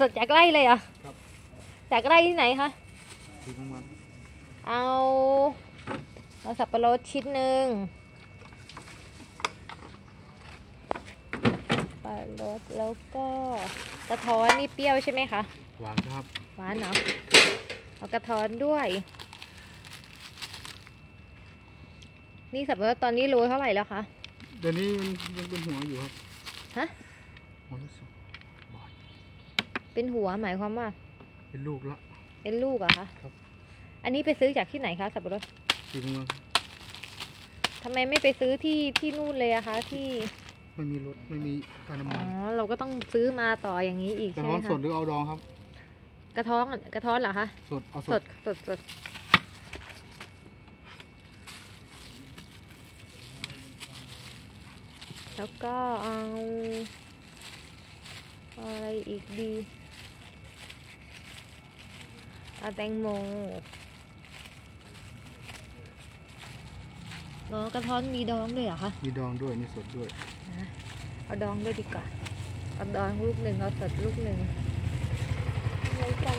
สดๆจากไร่เลยเหรอครับ จากไร่ที่ไหนคะถึงของมันเอาเอาสับปะรดชิ้นหนึ่งสับปะรดแล้วก็กระท้อนนี่เปรี้ยวใช่ไหมคะหวานครับหวานเนาะเอากระท้อนด้วย นี่สับปะรดตอนนี้โลเท่าไหร่แล้วคะเดี๋ยวนี้มันยังเป็นหัวอยู่ครับฮะหัวละสองบาท เป็นหัวหมายความว่า เป็นลูกละ เป็นลูกเหรอะคะครับ อันนี้ไปซื้อจากที่ไหนคะสับปะรดถึงเมืองทำไมไม่ไปซื้อที่ที่นู่นเลยอะคะ ที่ไม่มีรถไม่มีค่าน้ำอ๋มัอนเราก็ต้องซื้อมาต่ออย่างนี้อีกกระใช่ไหท้มอนสคะดหรือเอาดองครับ กระท้อนกระท้อนเหรอคะสดเอาสสดดสดสดแล้วก็เอาเอาอะไรอีกดี เอาแตงโมอ๋อกระท้อนมีดองด้วยเหรอคะ มีดองด้วยมีสดด้วยเอาดองด้วยดีกว่า เอาดองลูกหนึ่งเอาสดลูกหนึ่งไว้กัน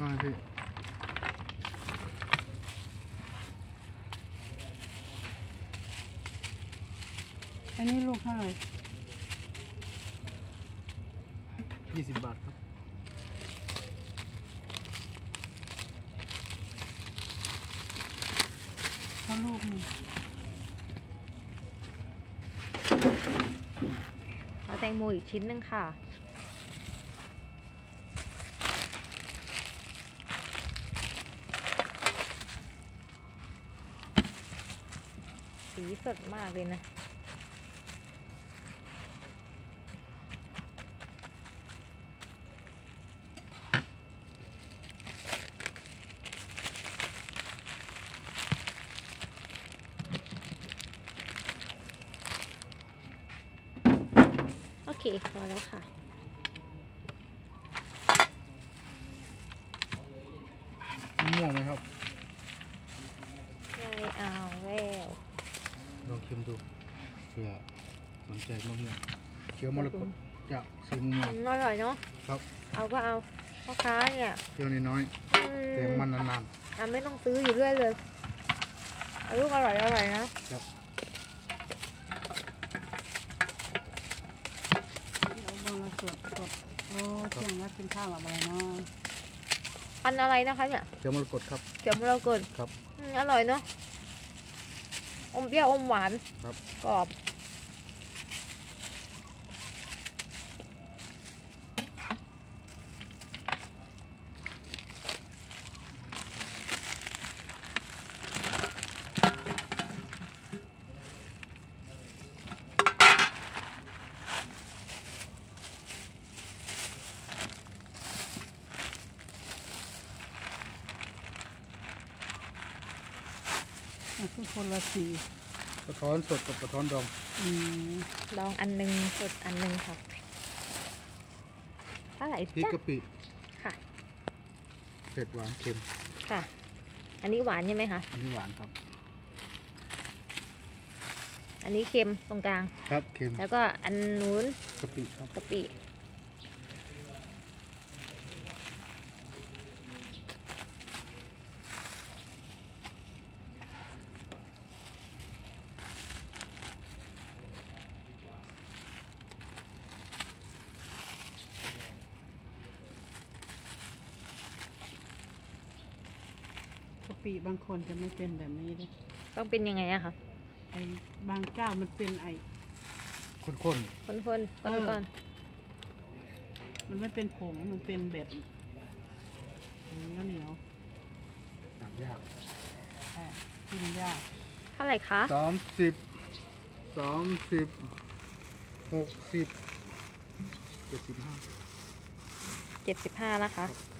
ว่าไงพี่อันนี้ลูกเท่าไหร่ยี่สิบบาทครับเท่าลูกหนึ่งเอาแตงโมอีกชิ้นหนึ่งค่ะ สีสดมากเลยนะ โอเค พอแล้วค่ะมะม่วงไหมครับ ไม่เอาแล้ว ลองชิมดูเผื่อสนใจมะม่วงเขียวมรกตจากสีม่วงอืมอร่อยเนาะครับเอาก็เอาพ่อค้าเนี่ยเคี่ยวน้อยอืๆแต่มันนานอะไม่ต้องซื้ออยู่เรื่อยเลยเอาลูกอร่อยอร่อยนะๆครับเอาบางละสดสดโอ้เที่ยงแล้วกินข้าวกับอะไรเนาะพันธุ์อะไรนะคะเนี่ยเขียวมรกตครับเดี๋ยวเรากดครับอืมอร่อยเนาะ อมเปรี้ยวอมหวานครับ กรอบ อะ คือคนละสีกระท้อนสดกับกระท้อนดองอืมลองอันหนึ่งสดอันหนึ่งค่ะเท่าไหร่พริกจ๊ะกะปิค่ะ เผ็ดหวานเค็ม ค่ะ อันนี้หวานใช่ไหมคะ อันนี้หวานครับ อันนี้เค็มตรงกลาง ครับเค็มแล้วก็อันนู้นกะปิครับ กะปิ กะปิบางคนจะไม่เป็นแบบนี้เลยต้องเป็นยังไงอะคะไอ้บางเจ้ามันเป็นไอ้ข้นคนๆคนๆก่อนเออ ก่อนมันไม่เป็นผงมันเป็นแบบเหนียวเหนียวๆตามยากๆอะกินยากเท่าไหร่คะสามสิบสามสิบหกสิบเจ็ดสิบห้าเจ็ดสิบห้านะคะครับ